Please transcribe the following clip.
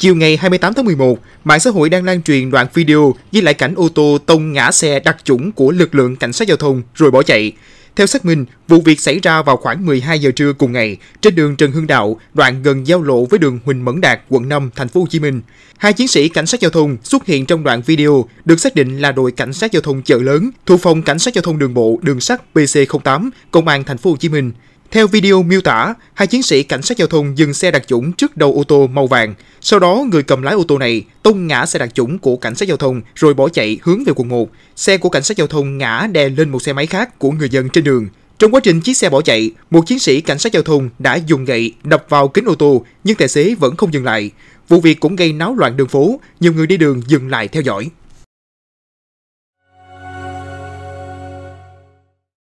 Chiều ngày 28 tháng 11, mạng xã hội đang lan truyền đoạn video ghi lại cảnh ô tô tông ngã xe đặc chủng của lực lượng cảnh sát giao thông rồi bỏ chạy. Theo xác minh, vụ việc xảy ra vào khoảng 12 giờ trưa cùng ngày trên đường Trần Hưng Đạo, đoạn gần giao lộ với đường Huỳnh Mẫn Đạt, quận 5, thành phố Hồ Chí Minh. Hai chiến sĩ cảnh sát giao thông xuất hiện trong đoạn video được xác định là đội cảnh sát giao thông chợ lớn thuộc phòng cảnh sát giao thông đường bộ đường sắt PC08, công an thành phố Hồ Chí Minh. Theo video miêu tả, hai chiến sĩ cảnh sát giao thông dừng xe đặc chủng trước đầu ô tô màu vàng. Sau đó, người cầm lái ô tô này tông ngã xe đặc chủng của cảnh sát giao thông rồi bỏ chạy hướng về quận 1. Xe của cảnh sát giao thông ngã đè lên một xe máy khác của người dân trên đường. Trong quá trình chiếc xe bỏ chạy, một chiến sĩ cảnh sát giao thông đã dùng gậy đập vào kính ô tô nhưng tài xế vẫn không dừng lại. Vụ việc cũng gây náo loạn đường phố, nhiều người đi đường dừng lại theo dõi.